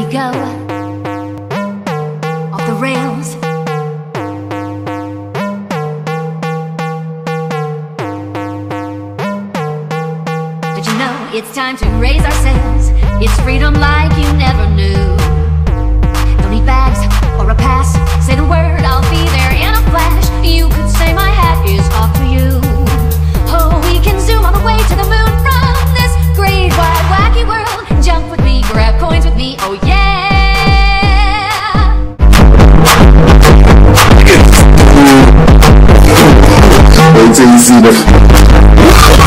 we go off the rails. Did you know it's time to raise our sails? 全然いいですね。